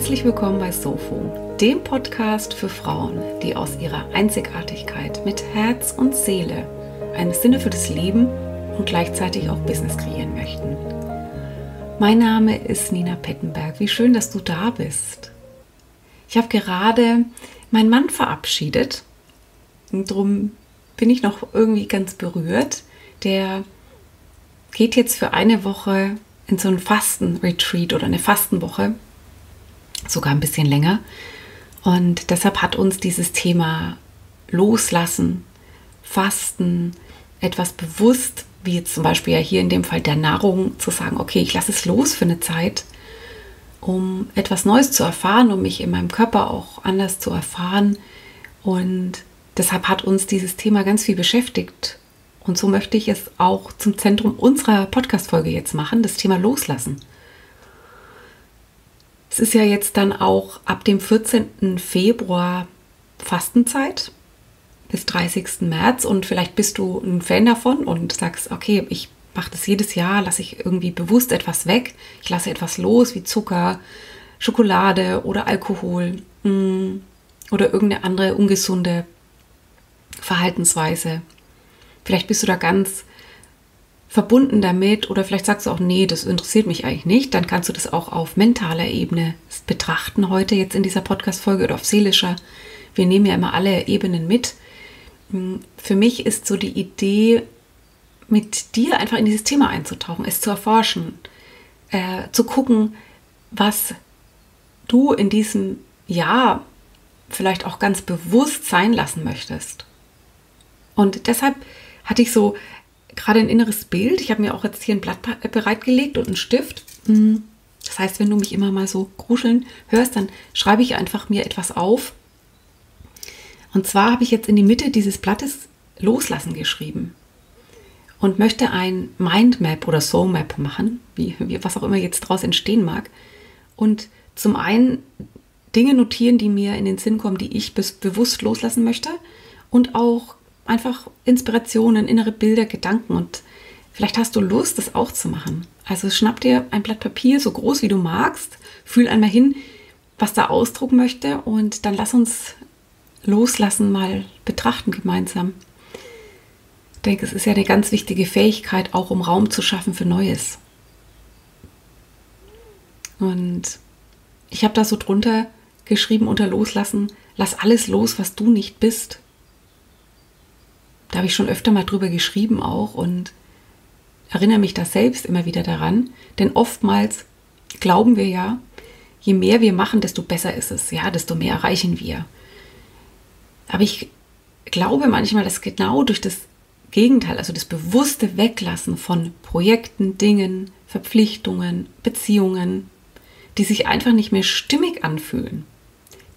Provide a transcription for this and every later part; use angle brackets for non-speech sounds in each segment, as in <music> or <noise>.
Herzlich willkommen bei Sofo, dem Podcast für Frauen, die aus ihrer Einzigartigkeit mit Herz und Seele eine Sinne für das Leben und gleichzeitig auch Business kreieren möchten. Mein Name ist Nina Pettenberg. Wie schön, dass du da bist. Ich habe gerade meinen Mann verabschiedet und darum bin ich noch irgendwie ganz berührt. Der geht jetzt für eine Woche in so einen Fastenretreat oder eine Fastenwoche sogar ein bisschen länger. Und deshalb hat uns dieses Thema Loslassen, Fasten, etwas bewusst, wie jetzt zum Beispiel ja hier in dem Fall der Nahrung, zu sagen, okay, ich lasse es los für eine Zeit, um etwas Neues zu erfahren, um mich in meinem Körper auch anders zu erfahren. Und deshalb hat uns dieses Thema ganz viel beschäftigt. Und so möchte ich es auch zum Zentrum unserer Podcast-Folge jetzt machen, das Thema Loslassen. Es ist ja jetzt dann auch ab dem 14. Februar Fastenzeit bis 30. März und vielleicht bist du ein Fan davon und sagst, okay, ich mache das jedes Jahr, lasse ich irgendwie bewusst etwas weg. Ich lasse etwas los wie Zucker, Schokolade oder Alkohol mm, oder irgendeine andere ungesunde Verhaltensweise. Vielleicht bist du da ganz verbunden damit oder vielleicht sagst du auch, nee, das interessiert mich eigentlich nicht, dann kannst du das auch auf mentaler Ebene betrachten heute jetzt in dieser Podcast-Folge oder auf seelischer. Wir nehmen ja immer alle Ebenen mit. Hm, für mich ist so die Idee, mit dir einfach in dieses Thema einzutauchen, es zu erforschen, äh, zu gucken, was du in diesem Jahr vielleicht auch ganz bewusst sein lassen möchtest. Und deshalb hatte ich so gerade ein inneres Bild. Ich habe mir auch jetzt hier ein Blatt bereitgelegt und einen Stift. Mhm. Das heißt, wenn du mich immer mal so gruscheln hörst, dann schreibe ich einfach mir etwas auf. Und zwar habe ich jetzt in die Mitte dieses Blattes Loslassen geschrieben und möchte ein Mindmap oder Soulmap machen, wie, wie, was auch immer jetzt daraus entstehen mag. Und zum einen Dinge notieren, die mir in den Sinn kommen, die ich bewusst loslassen möchte und auch einfach Inspirationen, innere Bilder, Gedanken und vielleicht hast du Lust, das auch zu machen. Also schnapp dir ein Blatt Papier, so groß wie du magst, fühl einmal hin, was da Ausdruck möchte und dann lass uns loslassen, mal betrachten gemeinsam. Ich denke, es ist ja eine ganz wichtige Fähigkeit, auch um Raum zu schaffen für Neues. Und ich habe da so drunter geschrieben unter Loslassen, lass alles los, was du nicht bist. Da habe ich schon öfter mal drüber geschrieben auch und erinnere mich da selbst immer wieder daran, denn oftmals glauben wir ja, je mehr wir machen, desto besser ist es, ja, desto mehr erreichen wir. Aber ich glaube manchmal, dass genau durch das Gegenteil, also das bewusste Weglassen von Projekten, Dingen, Verpflichtungen, Beziehungen, die sich einfach nicht mehr stimmig anfühlen,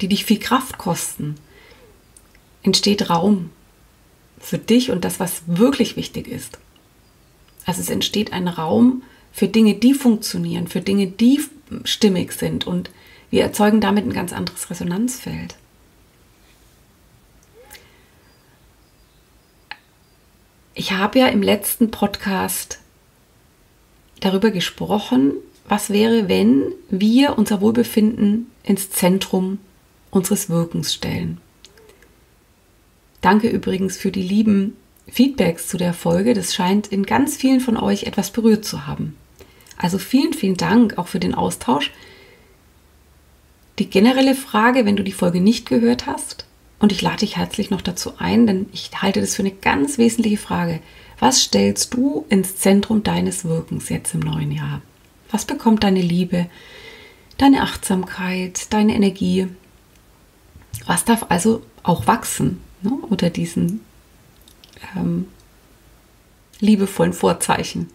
die dich viel Kraft kosten, entsteht Raum für dich und das, was wirklich wichtig ist. Also es entsteht ein Raum für Dinge, die funktionieren, für Dinge, die stimmig sind und wir erzeugen damit ein ganz anderes Resonanzfeld. Ich habe ja im letzten Podcast darüber gesprochen, was wäre, wenn wir unser Wohlbefinden ins Zentrum unseres Wirkens stellen. Danke übrigens für die lieben Feedbacks zu der Folge. Das scheint in ganz vielen von euch etwas berührt zu haben. Also vielen, vielen Dank auch für den Austausch. Die generelle Frage, wenn du die Folge nicht gehört hast, und ich lade dich herzlich noch dazu ein, denn ich halte das für eine ganz wesentliche Frage. Was stellst du ins Zentrum deines Wirkens jetzt im neuen Jahr? Was bekommt deine Liebe, deine Achtsamkeit, deine Energie? Was darf also auch wachsen? Ne? oder diesen ähm, liebevollen Vorzeichen.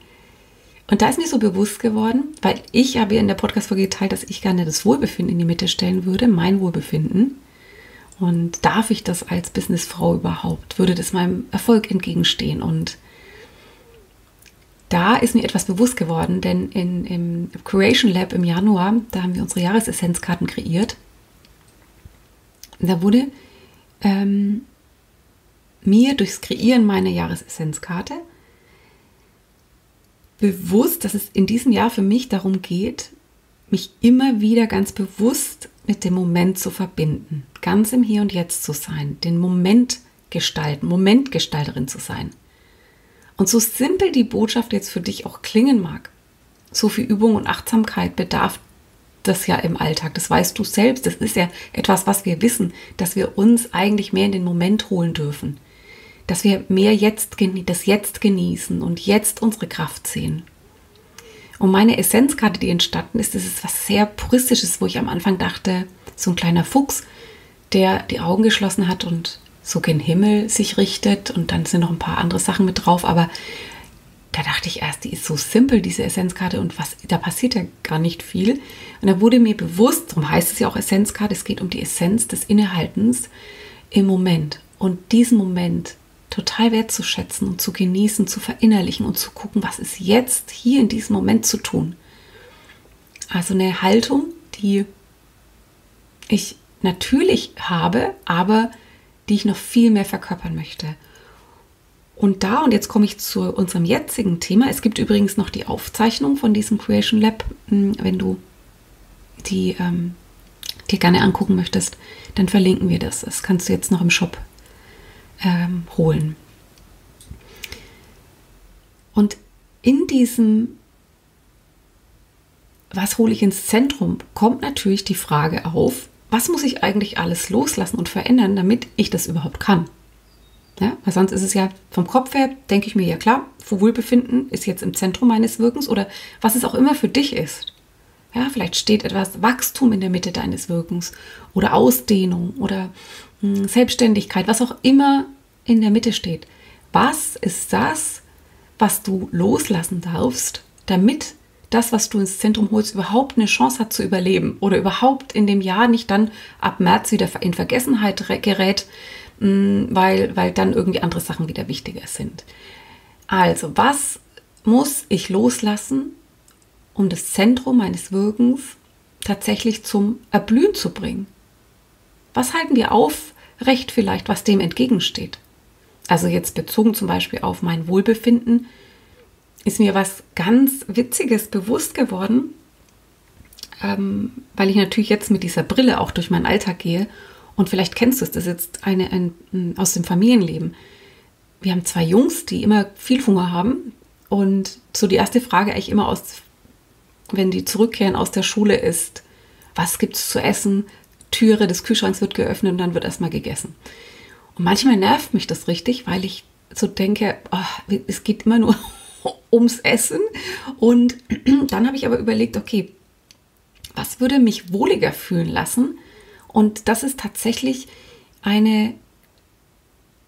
Und da ist mir so bewusst geworden, weil ich habe in der Podcast-Folge geteilt, dass ich gerne das Wohlbefinden in die Mitte stellen würde, mein Wohlbefinden. Und darf ich das als Businessfrau überhaupt? Würde das meinem Erfolg entgegenstehen? Und da ist mir etwas bewusst geworden, denn in, im Creation Lab im Januar, da haben wir unsere Jahresessenzkarten kreiert. Da wurde ähm, mir durchs Kreieren meiner Jahresessenzkarte bewusst, dass es in diesem Jahr für mich darum geht, mich immer wieder ganz bewusst mit dem Moment zu verbinden, ganz im Hier und Jetzt zu sein, den Moment gestalten, Momentgestalterin zu sein. Und so simpel die Botschaft jetzt für dich auch klingen mag, so viel Übung und Achtsamkeit bedarf das ja im Alltag. Das weißt du selbst. Das ist ja etwas, was wir wissen, dass wir uns eigentlich mehr in den Moment holen dürfen. Dass wir mehr jetzt, das Jetzt genießen und jetzt unsere Kraft sehen. Und meine Essenzkarte, die entstanden ist, das ist was sehr Puristisches, wo ich am Anfang dachte, so ein kleiner Fuchs, der die Augen geschlossen hat und so gen Himmel sich richtet und dann sind noch ein paar andere Sachen mit drauf, aber da dachte ich erst, die ist so simpel, diese Essenzkarte und was, da passiert ja gar nicht viel. Und da wurde mir bewusst, darum heißt es ja auch Essenzkarte, es geht um die Essenz des Innehaltens im Moment und diesen Moment total wertzuschätzen und zu genießen, zu verinnerlichen und zu gucken, was ist jetzt hier in diesem Moment zu tun. Also eine Haltung, die ich natürlich habe, aber die ich noch viel mehr verkörpern möchte. Und da, und jetzt komme ich zu unserem jetzigen Thema, es gibt übrigens noch die Aufzeichnung von diesem Creation Lab, hm, wenn du die ähm, dir gerne angucken möchtest, dann verlinken wir das. Das kannst du jetzt noch im Shop ähm, holen. Und in diesem, was hole ich ins Zentrum, kommt natürlich die Frage auf, was muss ich eigentlich alles loslassen und verändern, damit ich das überhaupt kann? Ja, weil sonst ist es ja vom Kopf her, denke ich mir ja klar, Wohlbefinden ist jetzt im Zentrum meines Wirkens oder was es auch immer für dich ist. Ja, vielleicht steht etwas Wachstum in der Mitte deines Wirkens oder Ausdehnung oder Selbstständigkeit, was auch immer in der Mitte steht. Was ist das, was du loslassen darfst, damit das, was du ins Zentrum holst, überhaupt eine Chance hat zu überleben oder überhaupt in dem Jahr nicht dann ab März wieder in Vergessenheit gerät, mm, weil, weil dann irgendwie andere Sachen wieder wichtiger sind. Also, was muss ich loslassen, um das Zentrum meines Wirkens tatsächlich zum Erblühen zu bringen? Was halten wir aufrecht vielleicht, was dem entgegensteht? Also jetzt bezogen zum Beispiel auf mein Wohlbefinden, ist mir was ganz Witziges bewusst geworden, ähm, weil ich natürlich jetzt mit dieser Brille auch durch meinen Alltag gehe. Und vielleicht kennst du es, das ist jetzt eine, ein, aus dem Familienleben. Wir haben zwei Jungs, die immer viel Hunger haben. Und so die erste Frage eigentlich immer aus, wenn die zurückkehren aus der Schule ist, was gibt es zu essen? Türe des Kühlschranks wird geöffnet und dann wird erstmal gegessen. Und manchmal nervt mich das richtig, weil ich so denke, oh, es geht immer nur <laughs> ums Essen. Und <clears throat> dann habe ich aber überlegt, okay, was würde mich wohliger fühlen lassen? Und das ist tatsächlich eine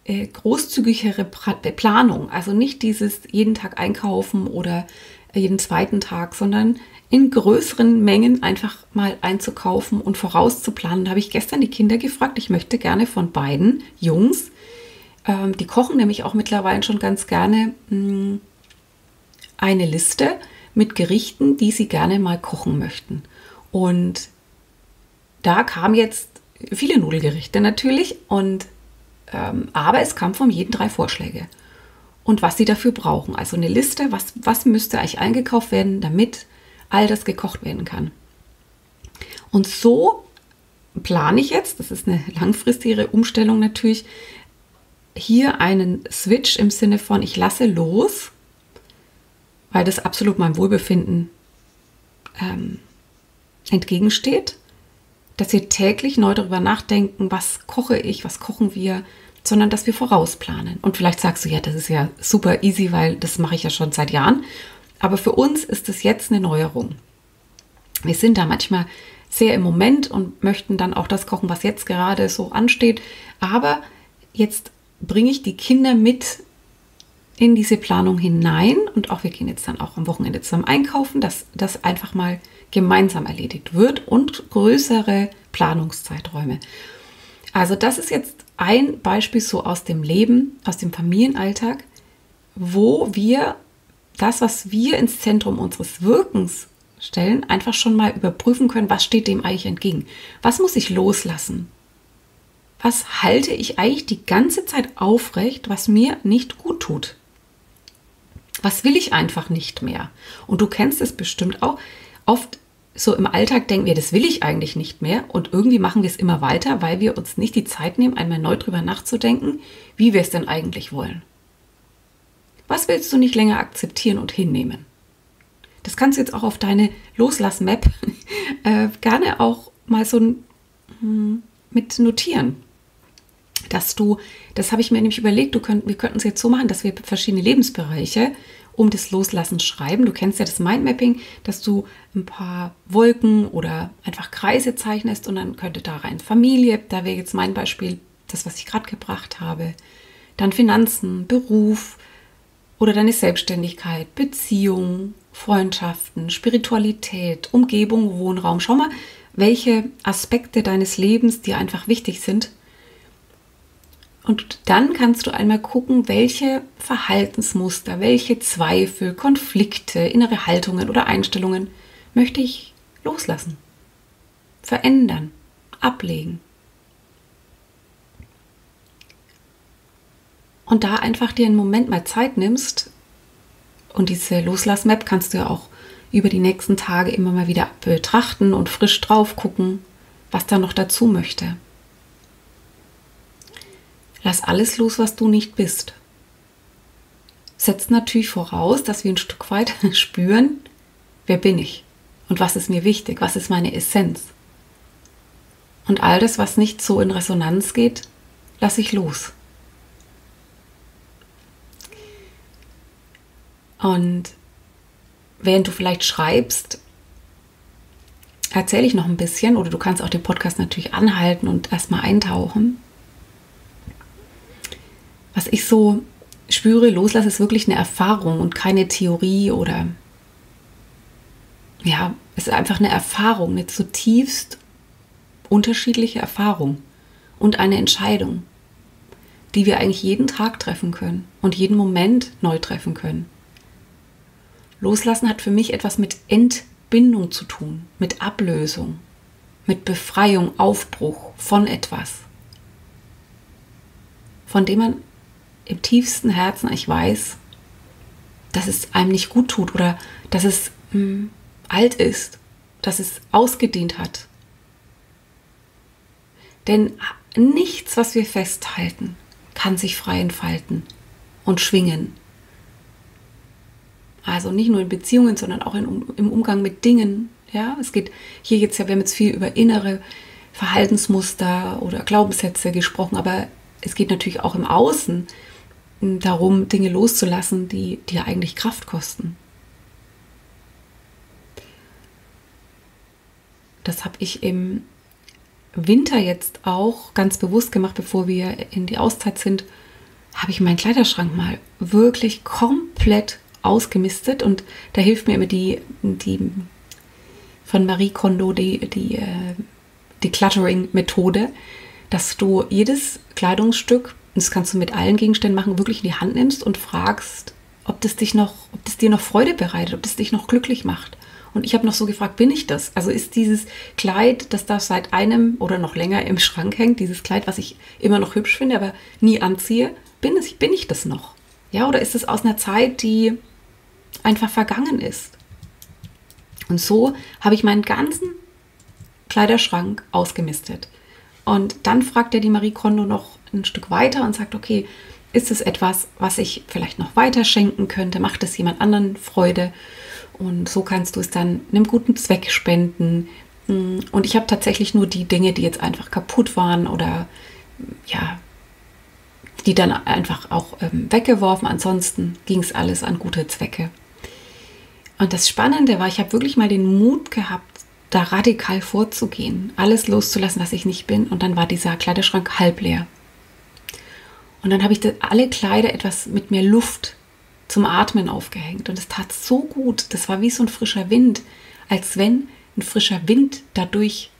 äh, großzügigere Planung. Also nicht dieses jeden Tag einkaufen oder jeden zweiten Tag, sondern in größeren Mengen einfach mal einzukaufen und vorauszuplanen. Da habe ich gestern die Kinder gefragt, ich möchte gerne von beiden Jungs, ähm, die kochen nämlich auch mittlerweile schon ganz gerne, mh, hm, eine Liste mit Gerichten, die sie gerne mal kochen möchten. Und da kam jetzt viele Nudelgerichte natürlich, und, ähm, aber es kam von jedem drei Vorschläge. Und was sie dafür brauchen. Also eine Liste, was, was müsste eigentlich eingekauft werden, damit all das gekocht werden kann. Und so plane ich jetzt, das ist eine langfristige Umstellung natürlich, hier einen Switch im Sinne von, ich lasse los weil das absolut meinem Wohlbefinden ähm, entgegensteht, dass wir täglich neu darüber nachdenken, was koche ich, was kochen wir, sondern dass wir vorausplanen. Und vielleicht sagst du, ja, das ist ja super easy, weil das mache ich ja schon seit Jahren. Aber für uns ist es jetzt eine Neuerung. Wir sind da manchmal sehr im Moment und möchten dann auch das kochen, was jetzt gerade so ansteht. Aber jetzt bringe ich die Kinder mit in diese Planung hinein und auch wir gehen jetzt dann auch am Wochenende zusammen einkaufen, dass das einfach mal gemeinsam erledigt wird und größere Planungszeiträume. Also das ist jetzt ein Beispiel so aus dem Leben, aus dem Familienalltag, wo wir das, was wir ins Zentrum unseres Wirkens stellen, einfach schon mal überprüfen können, was steht dem eigentlich entgegen. Was muss ich loslassen? Was halte ich eigentlich die ganze Zeit aufrecht, was mir nicht gut tut? Was will ich einfach nicht mehr? Und du kennst es bestimmt auch. Oft so im Alltag denken wir, das will ich eigentlich nicht mehr und irgendwie machen wir es immer weiter, weil wir uns nicht die Zeit nehmen, einmal neu drüber nachzudenken, wie wir es denn eigentlich wollen. Was willst du nicht länger akzeptieren und hinnehmen? Das kannst du jetzt auch auf deine Loslass-Map <laughs> äh, gerne auch mal so hm, mit notieren. Dass du, das habe ich mir nämlich überlegt, du könnt, wir könnten es jetzt so machen, dass wir verschiedene Lebensbereiche um das Loslassen schreiben. Du kennst ja das Mindmapping, dass du ein paar Wolken oder einfach Kreise zeichnest und dann könnte da rein Familie, da wäre jetzt mein Beispiel das, was ich gerade gebracht habe. Dann Finanzen, Beruf oder deine Selbstständigkeit, Beziehung, Freundschaften, Spiritualität, Umgebung, Wohnraum. Schau mal, welche Aspekte deines Lebens dir einfach wichtig sind und dann kannst du einmal gucken, welche Verhaltensmuster, welche Zweifel, Konflikte, innere Haltungen oder Einstellungen möchte ich loslassen, verändern, ablegen. Und da einfach dir einen Moment mal Zeit nimmst und diese Loslass-Map kannst du ja auch über die nächsten Tage immer mal wieder betrachten und frisch drauf gucken, was da noch dazu möchte. Lass alles los, was du nicht bist. Setzt natürlich voraus, dass wir ein Stück weit <laughs> spüren, wer bin ich und was ist mir wichtig, was ist meine Essenz. Und all das, was nicht so in Resonanz geht, lasse ich los. Und während du vielleicht schreibst, erzähle ich noch ein bisschen oder du kannst auch den Podcast natürlich anhalten und erstmal eintauchen was ich so spüre, Loslassen ist wirklich eine Erfahrung und keine Theorie oder ja, es ist einfach eine Erfahrung, eine zutiefst unterschiedliche Erfahrung und eine Entscheidung, die wir eigentlich jeden Tag treffen können und jeden Moment neu treffen können. Loslassen hat für mich etwas mit Entbindung zu tun, mit Ablösung, mit Befreiung, Aufbruch von etwas, von dem man im tiefsten Herzen ich weiß, dass es einem nicht gut tut oder dass es mh, hm, alt ist, dass es ausgedient hat. Denn nichts, was wir festhalten, kann sich frei entfalten und schwingen. Also nicht nur in Beziehungen, sondern auch in, im Umgang mit Dingen. Ja, es geht hier jetzt ja, wir haben jetzt viel über innere Verhaltensmuster oder Glaubenssätze gesprochen, aber es geht natürlich auch im Außen darum, Dinge loszulassen, die dir eigentlich Kraft kosten. Das habe ich im Winter jetzt auch ganz bewusst gemacht, bevor wir in die Auszeit sind, habe ich meinen Kleiderschrank mal wirklich komplett ausgemistet und da hilft mir immer die, die von Marie Kondo die, die äh, Decluttering-Methode, dass du jedes Kleidungsstück das kannst du mit allen Gegenständen machen, wirklich in die Hand nimmst und fragst, ob das dich noch, ob das dir noch Freude bereitet, ob das dich noch glücklich macht. Und ich habe noch so gefragt, bin ich das? Also ist dieses Kleid, das da seit einem oder noch länger im Schrank hängt, dieses Kleid, was ich immer noch hübsch finde, aber nie anziehe, bin, es, bin ich das noch? Ja, oder ist es aus einer Zeit, die einfach vergangen ist? Und so habe ich meinen ganzen Kleiderschrank ausgemistet. Und dann fragt er die Marie Kondo noch ein Stück weiter und sagt, okay, ist es etwas, was ich vielleicht noch weiter schenken könnte? Macht es jemand anderen Freude? Und so kannst du es dann einem guten Zweck spenden. Und ich habe tatsächlich nur die Dinge, die jetzt einfach kaputt waren oder ja, die dann einfach auch ähm, weggeworfen. Ansonsten ging es alles an gute Zwecke. Und das Spannende war, ich habe wirklich mal den Mut gehabt, da radikal vorzugehen, alles loszulassen, was ich nicht bin. Und dann war dieser Kleiderschrank halb leer. Und dann habe ich alle Kleider etwas mit mehr Luft zum Atmen aufgehängt. Und es tat so gut. Das war wie so ein frischer Wind, als wenn ein frischer Wind dadurch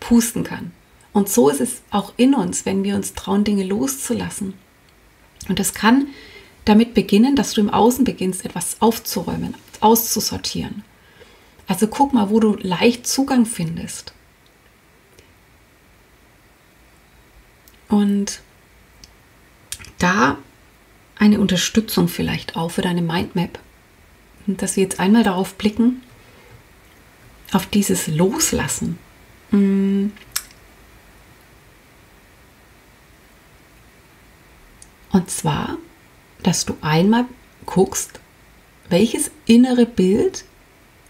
pusten kann. Und so ist es auch in uns, wenn wir uns trauen, Dinge loszulassen. Und das kann damit beginnen, dass du im Außen beginnst, etwas aufzuräumen, auszusortieren. Also guck mal, wo du leicht Zugang findest. Und da eine Unterstützung vielleicht auch für deine Mindmap. Und dass wir jetzt einmal darauf blicken, auf dieses Loslassen. Mm. Und zwar, dass du einmal guckst, welches innere Bild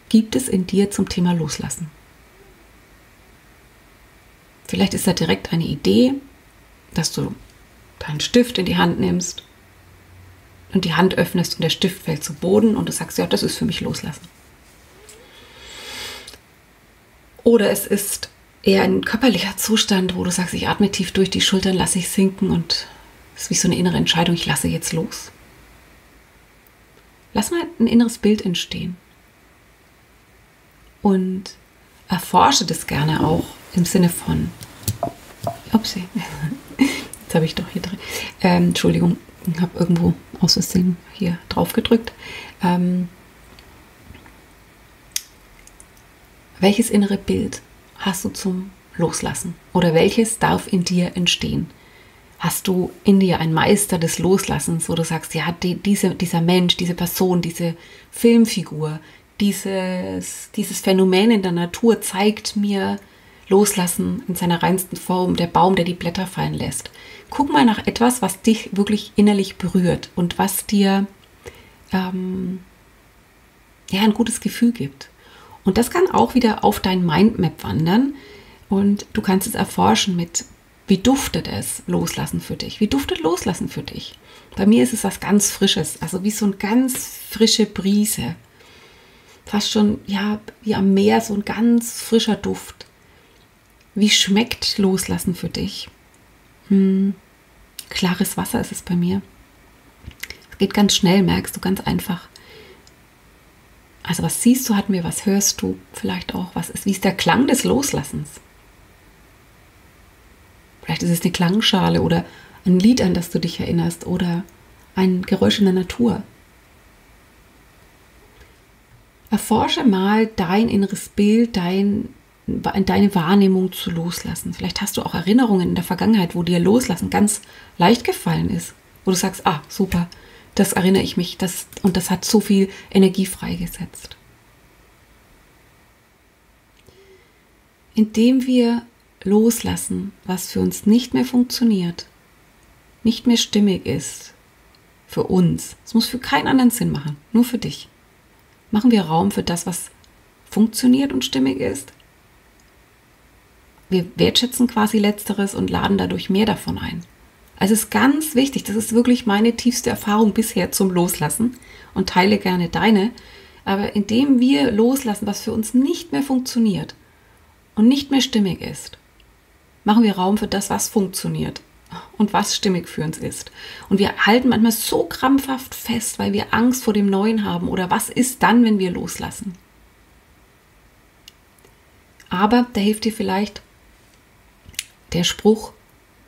gibt es in dir zum Thema Loslassen. Vielleicht ist da direkt eine Idee, dass du deinen Stift in die Hand nimmst und die Hand öffnest und der Stift fällt zu Boden und du sagst, ja, das ist für mich Loslassen. Oder es ist eher ein körperlicher Zustand, wo du sagst, ich atme tief durch die Schultern, lasse ich sinken und es ist wie so eine innere Entscheidung, ich lasse jetzt los. Lass mal ein inneres Bild entstehen. Und erforsche das gerne auch im Sinne von, upsie, <laughs> habe ich doch hier drin, ähm, Entschuldigung, ich habe irgendwo aus Versehen hier drauf gedrückt. Ähm, welches innere Bild hast du zum Loslassen? Oder welches darf in dir entstehen? Hast du in dir einen Meister des Loslassens, wo du sagst, ja, die, diese, dieser Mensch, diese Person, diese Filmfigur, dieses, dieses Phänomen in der Natur zeigt mir Loslassen in seiner reinsten Form, der Baum, der die Blätter fallen lässt. Guck mal nach etwas, was dich wirklich innerlich berührt und was dir ähm, ja, ein gutes Gefühl gibt. Und das kann auch wieder auf dein Mindmap wandern und du kannst es erforschen mit, wie duftet es Loslassen für dich? Wie duftet Loslassen für dich? Bei mir ist es was ganz Frisches, also wie so eine ganz frische Brise fast schon, ja, wie am Meer, so ein ganz frischer Duft. Wie schmeckt Loslassen für dich? Hm, klares Wasser ist es bei mir. Es geht ganz schnell, merkst du, ganz einfach. Also was siehst du, hatten wir, was hörst du vielleicht auch, was ist, wie ist der Klang des Loslassens? Vielleicht ist es eine Klangschale oder ein Lied, an das du dich erinnerst oder ein Geräusch in der Natur. Erforsche mal dein inneres Bild, dein, deine Wahrnehmung zu loslassen. Vielleicht hast du auch Erinnerungen in der Vergangenheit, wo dir loslassen ganz leicht gefallen ist, wo du sagst, ah, super, das erinnere ich mich, das, und das hat so viel Energie freigesetzt. Indem wir loslassen, was für uns nicht mehr funktioniert, nicht mehr stimmig ist, für uns, es muss für keinen anderen Sinn machen, nur für dich Machen wir Raum für das, was funktioniert und stimmig ist. Wir wertschätzen quasi letzteres und laden dadurch mehr davon ein. Also es ist ganz wichtig, das ist wirklich meine tiefste Erfahrung bisher zum Loslassen und teile gerne deine. Aber indem wir loslassen, was für uns nicht mehr funktioniert und nicht mehr stimmig ist, machen wir Raum für das, was funktioniert und was stimmig für uns ist. Und wir halten manchmal so krampfhaft fest, weil wir Angst vor dem Neuen haben oder was ist dann, wenn wir loslassen. Aber da hilft dir vielleicht der Spruch,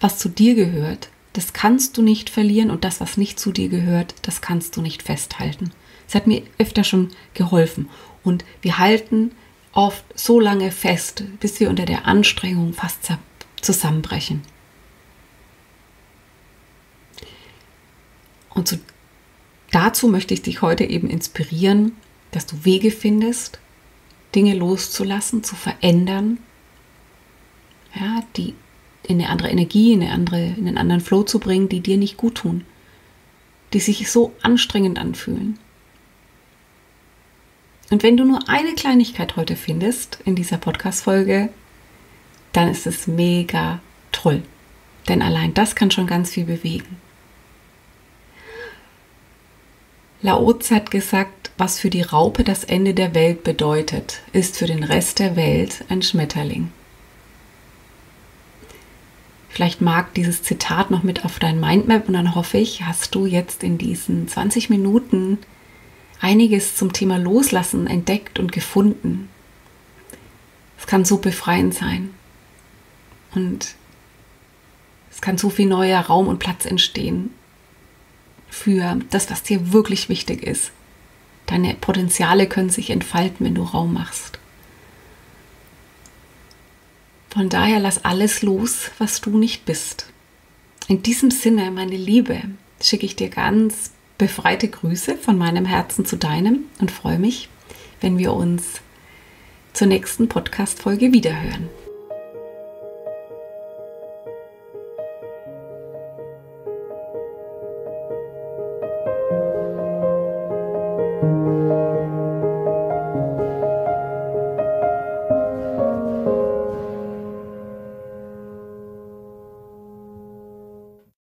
was zu dir gehört, das kannst du nicht verlieren und das, was nicht zu dir gehört, das kannst du nicht festhalten. Das hat mir öfter schon geholfen. Und wir halten oft so lange fest, bis wir unter der Anstrengung fast zusammenbrechen. Und zu, dazu möchte ich dich heute eben inspirieren, dass du Wege findest, Dinge loszulassen, zu verändern, ja, die in eine andere Energie, in, eine andere, in einen anderen Flow zu bringen, die dir nicht gut tun, die sich so anstrengend anfühlen. Und wenn du nur eine Kleinigkeit heute findest in dieser Podcast-Folge, dann ist es mega toll. Denn allein das kann schon ganz viel bewegen. Laozi hat gesagt, was für die Raupe das Ende der Welt bedeutet, ist für den Rest der Welt ein Schmetterling. Vielleicht mag dieses Zitat noch mit auf dein Mindmap und dann hoffe ich, hast du jetzt in diesen 20 Minuten einiges zum Thema Loslassen entdeckt und gefunden. Es kann so befreiend sein. Und es kann so viel neuer Raum und Platz entstehen für das, was dir wirklich wichtig ist. Deine Potenziale können sich entfalten, wenn du Raum machst. Von daher lass alles los, was du nicht bist. In diesem Sinne, meine Liebe, schicke ich dir ganz befreite Grüße von meinem Herzen zu deinem und freue mich, wenn wir uns zur nächsten Podcast-Folge wiederhören.